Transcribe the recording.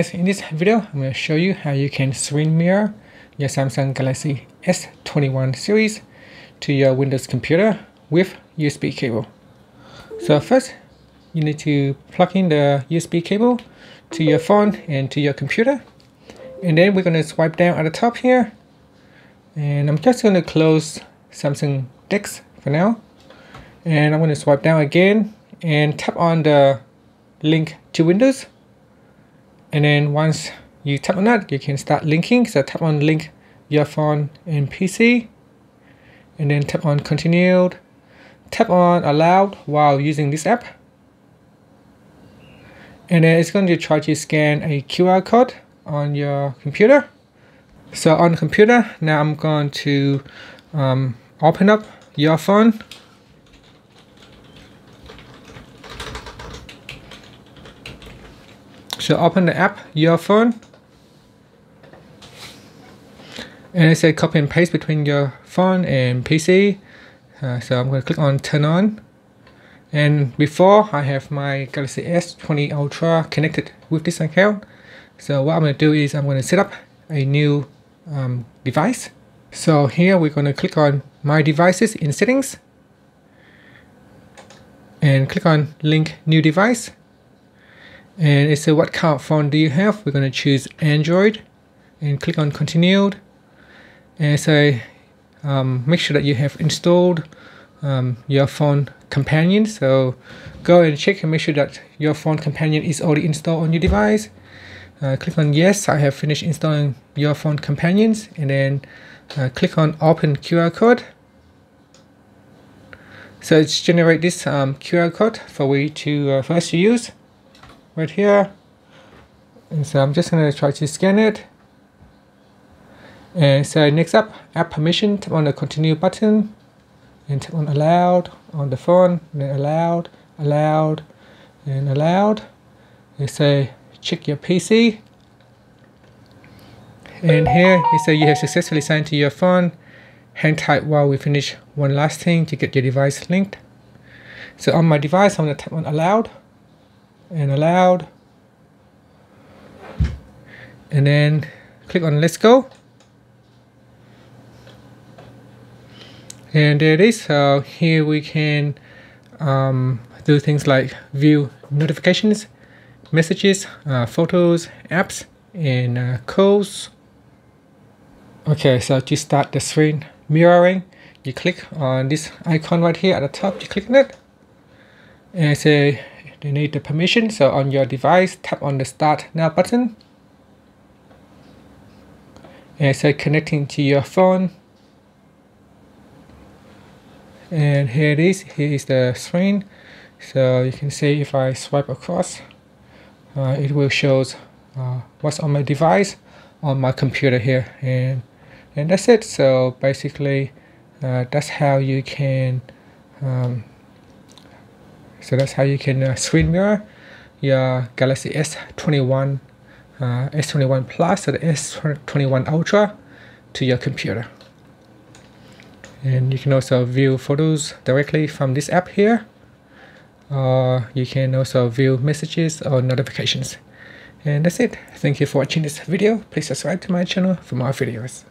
In this video, I'm going to show you how you can screen mirror your Samsung Galaxy S21 series to your Windows computer with USB cable. So first, you need to plug in the USB cable to your phone and to your computer. And then we're going to swipe down at the top here. And I'm just going to close Samsung DeX for now. And I'm going to swipe down again and tap on the link to Windows and then once you tap on that you can start linking. So tap on link your phone and PC and then tap on continued. Tap on allowed while using this app. And then it's going to try to scan a QR code on your computer. So on the computer now I'm going to um, open up your phone So open the app, your phone, and it says copy and paste between your phone and PC. Uh, so I'm going to click on turn on. And before I have my Galaxy S20 Ultra connected with this account. So what I'm going to do is I'm going to set up a new um, device. So here we're going to click on my devices in settings and click on link new device and it says what kind of phone do you have? We're going to choose Android and click on continued. And say um, make sure that you have installed um, your phone companion. So go and check and make sure that your phone companion is already installed on your device. Uh, click on yes I have finished installing your phone companions. And then uh, click on open QR code. So it's generate this um, QR code for we to uh, first use right here. And so I'm just going to try to scan it. And so next up, app permission, tap on the continue button and tap on allowed on the phone, and then allowed, allowed, and allowed. They say check your PC. And here it says you have successfully signed to your phone. Hang tight while we finish one last thing to get your device linked. So on my device, I'm going to tap on allowed and allowed. And then click on let's go. And there it is. So here we can um, do things like view notifications messages uh, photos apps and uh, codes okay so to start the screen mirroring you click on this icon right here at the top. You click on it. And say you need the permission so on your device tap on the start now button. And so connecting to your phone. And here it is here is the screen. So you can see if I swipe across uh, it will shows uh, what's on my device on my computer here. And and that's it. So basically uh, that's how you can um, so that's how you can uh, screen mirror your Galaxy S21 uh, S21 Plus or the S21 Ultra to your computer. And you can also view photos directly from this app here you can also view messages or notifications. And that's it. Thank you for watching this video. Please subscribe to my channel for more videos